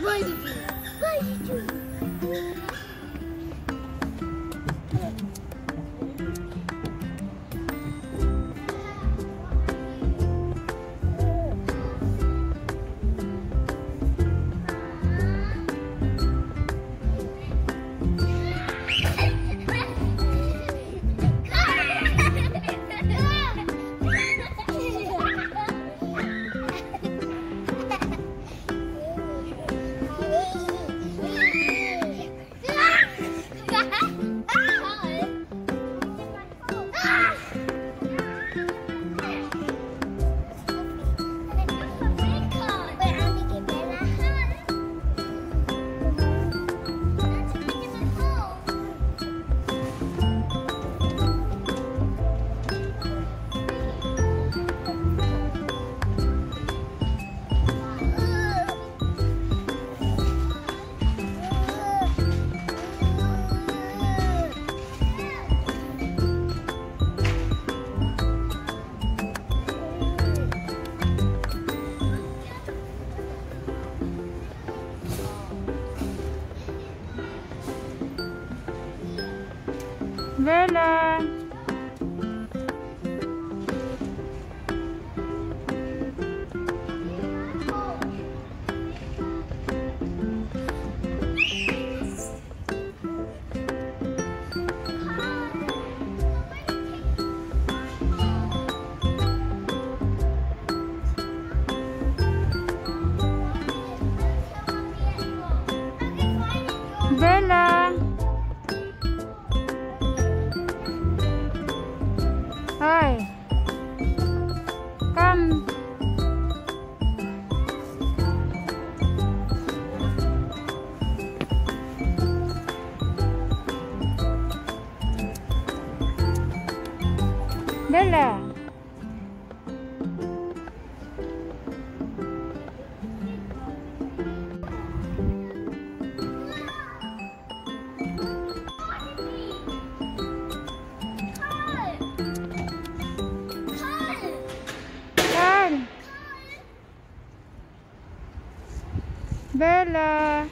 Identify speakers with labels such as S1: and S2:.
S1: Why did you? Why did you?
S2: Bella. Nên là Bella.